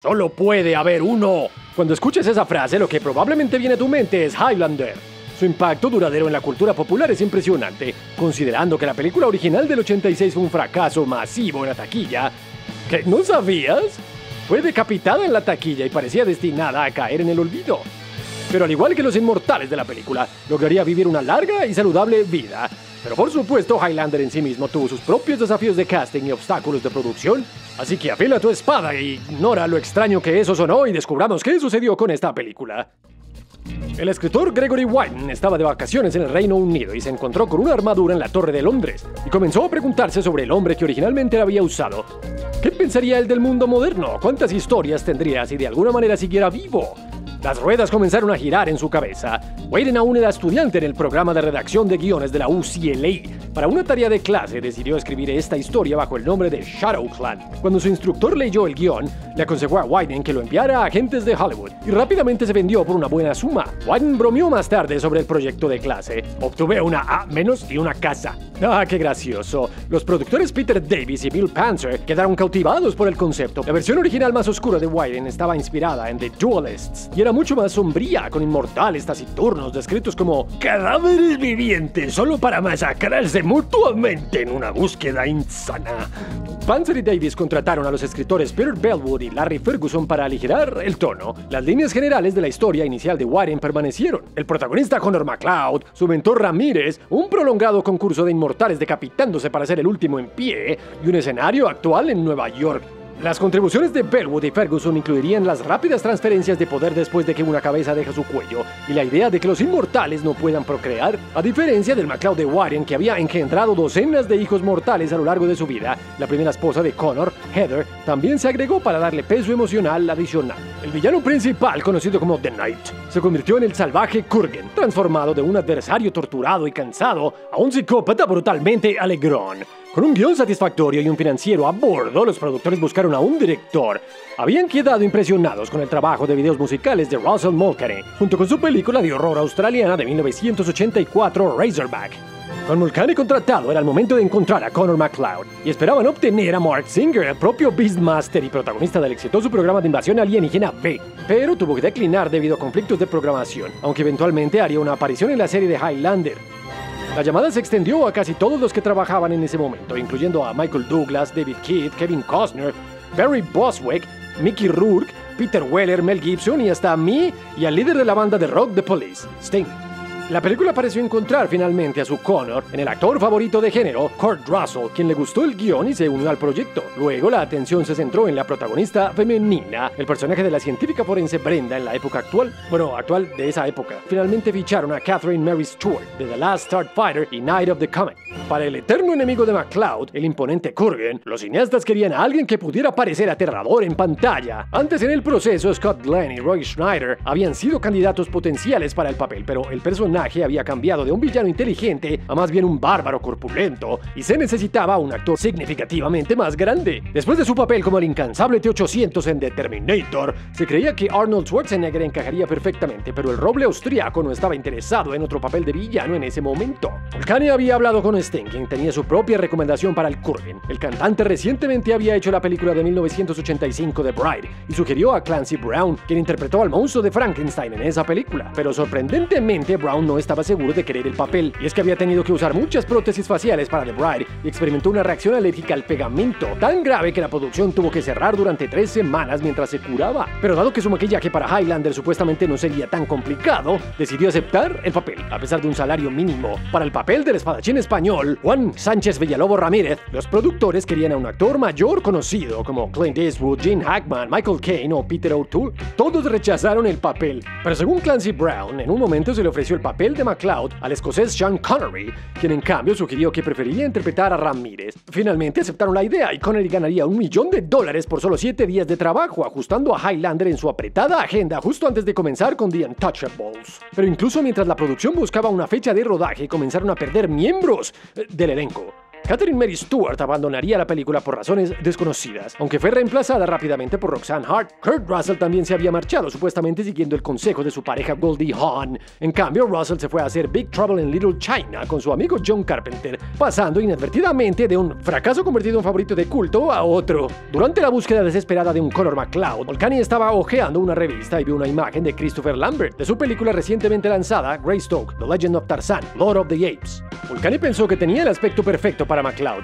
Solo puede haber uno. Cuando escuches esa frase, lo que probablemente viene a tu mente es Highlander. Su impacto duradero en la cultura popular es impresionante, considerando que la película original del 86 fue un fracaso masivo en la taquilla. ¿Qué no sabías? Fue decapitada en la taquilla y parecía destinada a caer en el olvido. Pero al igual que los inmortales de la película, lograría vivir una larga y saludable vida. Pero por supuesto, Highlander en sí mismo tuvo sus propios desafíos de casting y obstáculos de producción. Así que afila tu espada e ignora lo extraño que eso sonó y descubramos qué sucedió con esta película. El escritor Gregory Whiten estaba de vacaciones en el Reino Unido y se encontró con una armadura en la Torre de Londres y comenzó a preguntarse sobre el hombre que originalmente la había usado. ¿Qué pensaría él del mundo moderno? ¿Cuántas historias tendría si de alguna manera siguiera vivo? Las ruedas comenzaron a girar en su cabeza. Wayden aún era estudiante en el programa de redacción de guiones de la UCLA. Para una tarea de clase decidió escribir esta historia bajo el nombre de Shadow Clan. Cuando su instructor leyó el guion, le aconsejó a Wayden que lo enviara a agentes de Hollywood y rápidamente se vendió por una buena suma. Wayden bromeó más tarde sobre el proyecto de clase. Obtuve una A menos y una casa. Ah, qué gracioso. Los productores Peter Davis y Bill Panzer quedaron cautivados por el concepto. La versión original más oscura de Wayden estaba inspirada en The Duelists y era mucho más sombría, con inmortales taciturnos descritos como cadáveres vivientes solo para masacrarse mutuamente en una búsqueda insana. Panzer y Davis contrataron a los escritores Peter Bellwood y Larry Ferguson para aligerar el tono. Las líneas generales de la historia inicial de Warren permanecieron. El protagonista Connor MacLeod, su mentor Ramírez, un prolongado concurso de inmortales decapitándose para ser el último en pie y un escenario actual en Nueva York. Las contribuciones de Bellwood y Ferguson incluirían las rápidas transferencias de poder después de que una cabeza deja su cuello y la idea de que los inmortales no puedan procrear, a diferencia del MacLeod de Warren que había engendrado docenas de hijos mortales a lo largo de su vida. La primera esposa de Connor, Heather, también se agregó para darle peso emocional adicional. El villano principal, conocido como The Knight, se convirtió en el salvaje Kurgan, transformado de un adversario torturado y cansado a un psicópata brutalmente alegrón. Con un guion satisfactorio y un financiero a bordo, los productores buscaron a un director. Habían quedado impresionados con el trabajo de videos musicales de Russell Mulcahy, junto con su película de horror australiana de 1984, Razorback. Con Mulcahy contratado era el momento de encontrar a Connor MacLeod y esperaban obtener a Mark Singer, el propio Beastmaster y protagonista del exitoso programa de invasión alienígena B, pero tuvo que declinar debido a conflictos de programación, aunque eventualmente haría una aparición en la serie de Highlander. La llamada se extendió a casi todos los que trabajaban en ese momento, incluyendo a Michael Douglas, David Keith, Kevin Costner, Barry Boswick, Mickey Rourke, Peter Weller, Mel Gibson y hasta a mí y al líder de la banda de rock The Police, Sting. La película pareció encontrar finalmente a su Connor en el actor favorito de género, Kurt Russell, quien le gustó el guion y se unió al proyecto. Luego la atención se centró en la protagonista femenina, el personaje de la científica forense Brenda en la época actual, bueno, actual de esa época. Finalmente ficharon a Catherine Mary Stewart de The Last Starfighter y Night of the Comet. Para el eterno enemigo de MacLeod, el imponente Kurgan, los cineastas querían a alguien que pudiera parecer aterrador en pantalla. Antes en el proceso, Scott Glenn y Roy Schneider habían sido candidatos potenciales para el papel, pero el personaje había cambiado de un villano inteligente a más bien un bárbaro corpulento, y se necesitaba un actor significativamente más grande. Después de su papel como el incansable T-800 en The Terminator, se creía que Arnold Schwarzenegger encajaría perfectamente, pero el roble austriaco no estaba interesado en otro papel de villano en ese momento. Volcani había hablado con Sting, quien tenía su propia recomendación para el Kurgan. El cantante recientemente había hecho la película de 1985 The Bride y sugirió a Clancy Brown, quien interpretó al monstruo de Frankenstein en esa película. Pero sorprendentemente Brown no estaba seguro de querer el papel, y es que había tenido que usar muchas prótesis faciales para The y experimentó una reacción alérgica al pegamento tan grave que la producción tuvo que cerrar durante tres semanas mientras se curaba. Pero dado que su maquillaje para Highlander supuestamente no sería tan complicado, decidió aceptar el papel, a pesar de un salario mínimo. Para el papel del espadachín español, Juan Sánchez Villalobos Ramírez, los productores querían a un actor mayor conocido como Clint Eastwood, Gene Hackman, Michael Caine o Peter O'Toole. Todos rechazaron el papel, pero según Clancy Brown, en un momento se le ofreció el papel de MacLeod al escocés Sean Connery, quien en cambio sugirió que preferiría interpretar a Ramírez. Finalmente aceptaron la idea y Connery ganaría un millón de dólares por solo siete días de trabajo, ajustando a Highlander en su apretada agenda justo antes de comenzar con The Untouchables. Pero incluso mientras la producción buscaba una fecha de rodaje, comenzaron a perder miembros eh, del elenco. Catherine Mary Stewart abandonaría la película por razones desconocidas, aunque fue reemplazada rápidamente por Roxanne Hart. Kurt Russell también se había marchado, supuestamente siguiendo el consejo de su pareja Goldie Hawn. En cambio, Russell se fue a hacer Big Trouble in Little China con su amigo John Carpenter, pasando inadvertidamente de un fracaso convertido en favorito de culto a otro. Durante la búsqueda desesperada de un Connor McCloud, Volcani estaba hojeando una revista y vio una imagen de Christopher Lambert de su película recientemente lanzada Greystoke, The Legend of Tarzan, Lord of the Apes. Volcani pensó que tenía el aspecto perfecto para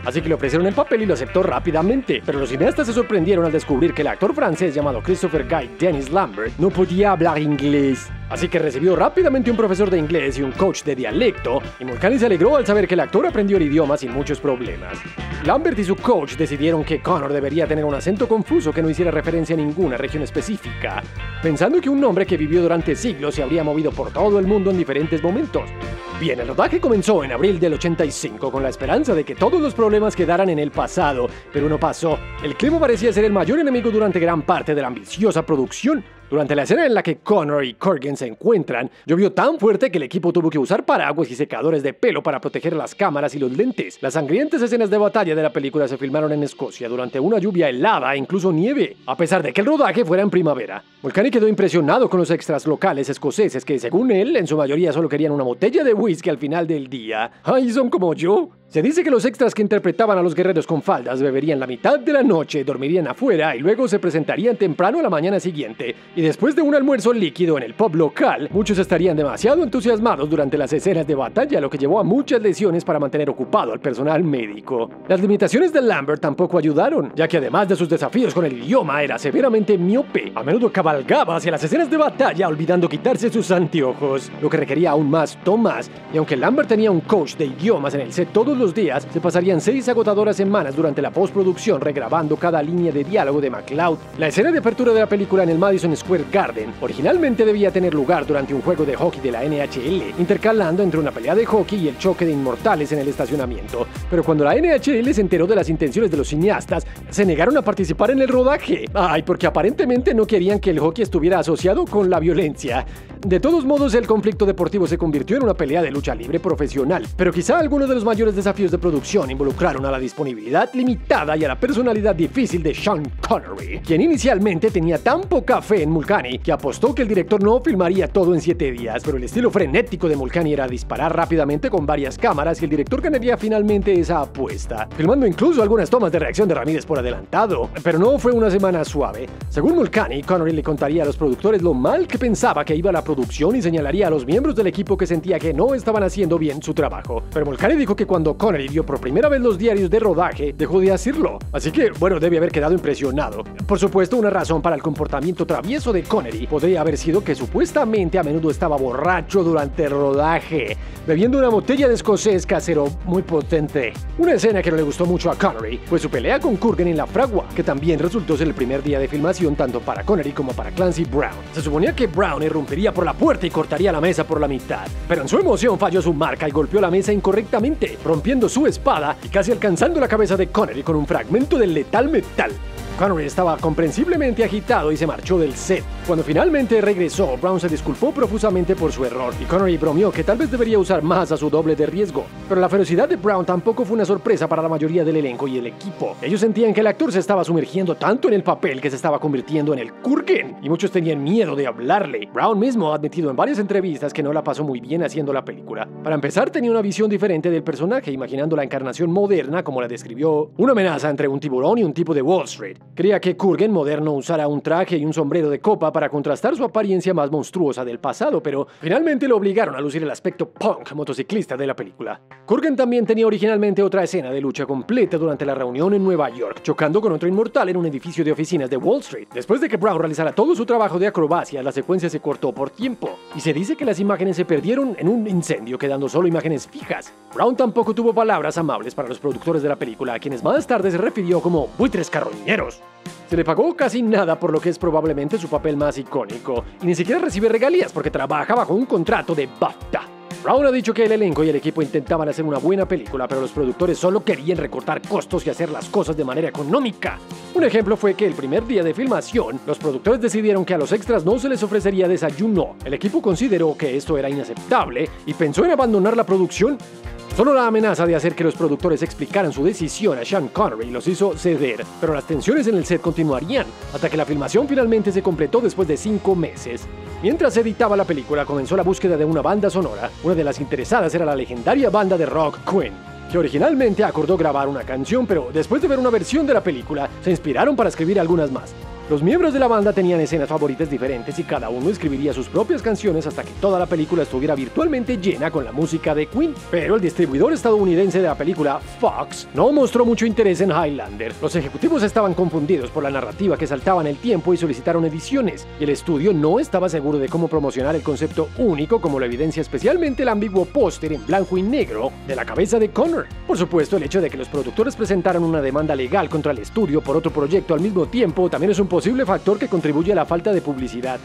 Así que le ofrecieron el papel y lo aceptó rápidamente. Pero los cineastas se sorprendieron al descubrir que el actor francés llamado Christopher Guy Dennis Lambert no podía hablar inglés. Así que recibió rápidamente un profesor de inglés y un coach de dialecto, y Mulcahy se alegró al saber que el actor aprendió el idioma sin muchos problemas. Lambert y su coach decidieron que Connor debería tener un acento confuso que no hiciera referencia a ninguna región específica, pensando que un hombre que vivió durante siglos se habría movido por todo el mundo en diferentes momentos. Bien, el rodaje comenzó en abril del 85 con la esperanza de que todos los problemas quedaran en el pasado, pero no pasó. El clima parecía ser el mayor enemigo durante gran parte de la ambiciosa producción. Durante la escena en la que Connor y Corgan se encuentran, llovió tan fuerte que el equipo tuvo que usar paraguas y secadores de pelo para proteger las cámaras y los lentes. Las sangrientas escenas de batalla de la película se filmaron en Escocia durante una lluvia helada e incluso nieve, a pesar de que el rodaje fuera en primavera. Volcani quedó impresionado con los extras locales escoceses que, según él, en su mayoría solo querían una botella de whisky al final del día. ¡Ay, son como yo! Se dice que los extras que interpretaban a los guerreros con faldas beberían la mitad de la noche, dormirían afuera y luego se presentarían temprano a la mañana siguiente. Y después de un almuerzo líquido en el pub local, muchos estarían demasiado entusiasmados durante las escenas de batalla, lo que llevó a muchas lesiones para mantener ocupado al personal médico. Las limitaciones de Lambert tampoco ayudaron, ya que además de sus desafíos con el idioma, era severamente miope. A menudo cabalgaba hacia las escenas de batalla olvidando quitarse sus anteojos, lo que requería aún más tomas. Y aunque Lambert tenía un coach de idiomas en el set todos los días, se pasarían seis agotadoras semanas durante la postproducción regrabando cada línea de diálogo de MacLeod. La escena de apertura de la película en el Madison Square Garden originalmente debía tener lugar durante un juego de hockey de la NHL, intercalando entre una pelea de hockey y el choque de inmortales en el estacionamiento. Pero cuando la NHL se enteró de las intenciones de los cineastas, se negaron a participar en el rodaje. Ay, porque aparentemente no querían que el hockey estuviera asociado con la violencia. De todos modos, el conflicto deportivo se convirtió en una pelea de lucha libre profesional, pero quizá algunos de los mayores desafíos de producción involucraron a la disponibilidad limitada y a la personalidad difícil de Sean Connery, quien inicialmente tenía tan poca fe en Mulcahy que apostó que el director no filmaría todo en siete días, pero el estilo frenético de Mulcahy era disparar rápidamente con varias cámaras y el director ganaría finalmente esa apuesta, filmando incluso algunas tomas de reacción de Ramírez por adelantado, pero no fue una semana suave. Según Mulcahy, Connery le contaría a los productores lo mal que pensaba que iba la producción y señalaría a los miembros del equipo que sentía que no estaban haciendo bien su trabajo. Pero Mulcahy dijo que cuando Connery dio por primera vez los diarios de rodaje, dejó de hacerlo. Así que, bueno, debe haber quedado impresionado. Por supuesto, una razón para el comportamiento travieso de Connery podría haber sido que supuestamente a menudo estaba borracho durante el rodaje, bebiendo una botella de escocés casero muy potente. Una escena que no le gustó mucho a Connery fue su pelea con Kurgan en la fragua, que también resultó ser el primer día de filmación tanto para Connery como para Clancy Brown. Se suponía que Brown irrumpiría por la puerta y cortaría la mesa por la mitad, pero en su emoción falló su marca y golpeó la mesa incorrectamente, rompiendo su espada y casi alcanzando la cabeza de Connery con un fragmento del letal metal. Connery estaba comprensiblemente agitado y se marchó del set. Cuando finalmente regresó, Brown se disculpó profusamente por su error y Connery bromeó que tal vez debería usar más a su doble de riesgo. Pero la ferocidad de Brown tampoco fue una sorpresa para la mayoría del elenco y el equipo. Ellos sentían que el actor se estaba sumergiendo tanto en el papel que se estaba convirtiendo en el Kurgen y muchos tenían miedo de hablarle. Brown mismo ha admitido en varias entrevistas que no la pasó muy bien haciendo la película. Para empezar, tenía una visión diferente del personaje, imaginando la encarnación moderna como la describió, una amenaza entre un tiburón y un tipo de Wall Street. Creía que Kurgen moderno usara un traje y un sombrero de copa para contrastar su apariencia más monstruosa del pasado, pero finalmente lo obligaron a lucir el aspecto punk motociclista de la película. Kurgen también tenía originalmente otra escena de lucha completa durante la reunión en Nueva York, chocando con otro inmortal en un edificio de oficinas de Wall Street. Después de que Brown realizara todo su trabajo de acrobacia, la secuencia se cortó por tiempo, y se dice que las imágenes se perdieron en un incendio, quedando solo imágenes fijas. Brown tampoco tuvo palabras amables para los productores de la película, a quienes más tarde se refirió como buitres carroñeros. Se le pagó casi nada por lo que es probablemente su papel más icónico, y ni siquiera recibe regalías porque trabaja bajo un contrato de BAFTA. Brown ha dicho que el elenco y el equipo intentaban hacer una buena película, pero los productores solo querían recortar costos y hacer las cosas de manera económica. Un ejemplo fue que el primer día de filmación, los productores decidieron que a los extras no se les ofrecería desayuno. El equipo consideró que esto era inaceptable y pensó en abandonar la producción Solo la amenaza de hacer que los productores explicaran su decisión a Sean Connery los hizo ceder, pero las tensiones en el set continuarían hasta que la filmación finalmente se completó después de cinco meses. Mientras editaba la película, comenzó la búsqueda de una banda sonora. Una de las interesadas era la legendaria banda de rock Queen que originalmente acordó grabar una canción, pero después de ver una versión de la película, se inspiraron para escribir algunas más. Los miembros de la banda tenían escenas favoritas diferentes y cada uno escribiría sus propias canciones hasta que toda la película estuviera virtualmente llena con la música de Queen. Pero el distribuidor estadounidense de la película, Fox, no mostró mucho interés en Highlander. Los ejecutivos estaban confundidos por la narrativa que saltaba en el tiempo y solicitaron ediciones, y el estudio no estaba seguro de cómo promocionar el concepto único como lo evidencia especialmente el ambiguo póster en blanco y negro de la cabeza de Connor. Por supuesto, el hecho de que los productores presentaran una demanda legal contra el estudio por otro proyecto al mismo tiempo también es un posible factor que contribuye a la falta de publicidad.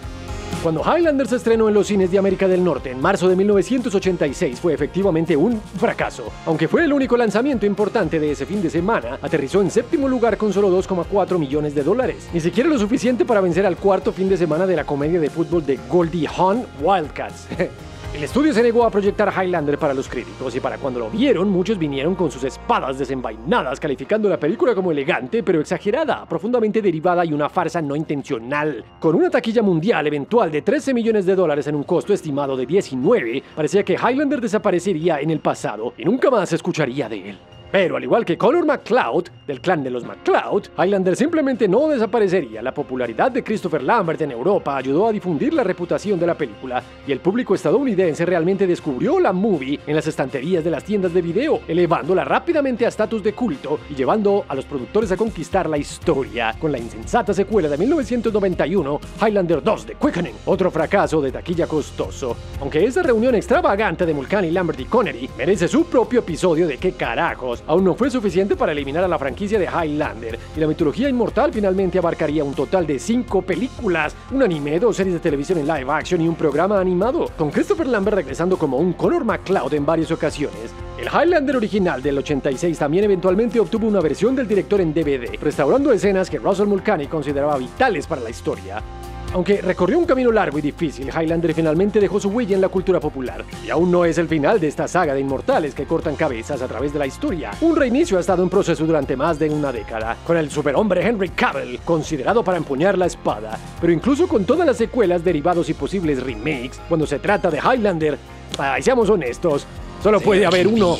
Cuando Highlander se estrenó en los cines de América del Norte en marzo de 1986 fue efectivamente un fracaso. Aunque fue el único lanzamiento importante de ese fin de semana, aterrizó en séptimo lugar con solo 2,4 millones de dólares. Ni siquiera lo suficiente para vencer al cuarto fin de semana de la comedia de fútbol de Goldie Hawn Wildcats. El estudio se negó a proyectar Highlander para los críticos y para cuando lo vieron muchos vinieron con sus espadas desenvainadas calificando la película como elegante pero exagerada, profundamente derivada y una farsa no intencional. Con una taquilla mundial eventual de 13 millones de dólares en un costo estimado de 19, parecía que Highlander desaparecería en el pasado y nunca más se escucharía de él. Pero al igual que Connor McCloud, del clan de los McCloud, Highlander simplemente no desaparecería. La popularidad de Christopher Lambert en Europa ayudó a difundir la reputación de la película y el público estadounidense realmente descubrió la movie en las estanterías de las tiendas de video, elevándola rápidamente a estatus de culto y llevando a los productores a conquistar la historia con la insensata secuela de 1991, Highlander 2 de Quickening, otro fracaso de taquilla costoso. Aunque esa reunión extravagante de Mulcahy, Lambert y Connery merece su propio episodio de qué carajos aún no fue suficiente para eliminar a la franquicia de Highlander, y la mitología inmortal finalmente abarcaría un total de 5 películas, un anime, dos series de televisión en live action y un programa animado, con Christopher Lambert regresando como un Connor McCloud en varias ocasiones. El Highlander original del 86 también eventualmente obtuvo una versión del director en DVD, restaurando escenas que Russell Mulcahy consideraba vitales para la historia. Aunque recorrió un camino largo y difícil, Highlander finalmente dejó su huella en la cultura popular. Y aún no es el final de esta saga de inmortales que cortan cabezas a través de la historia. Un reinicio ha estado en proceso durante más de una década, con el superhombre Henry Cavill, considerado para empuñar la espada. Pero incluso con todas las secuelas, derivados y posibles remakes, cuando se trata de Highlander, ay, seamos honestos, Solo puede haber uno.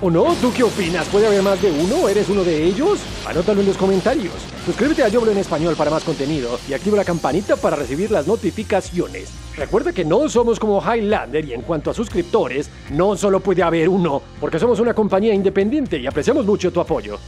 ¿O no? ¿Tú qué opinas? ¿Puede haber más de uno? ¿Eres uno de ellos? Anótalo en los comentarios. Suscríbete a Yoblo en español para más contenido y activa la campanita para recibir las notificaciones. Recuerda que no somos como Highlander y en cuanto a suscriptores, no solo puede haber uno, porque somos una compañía independiente y apreciamos mucho tu apoyo.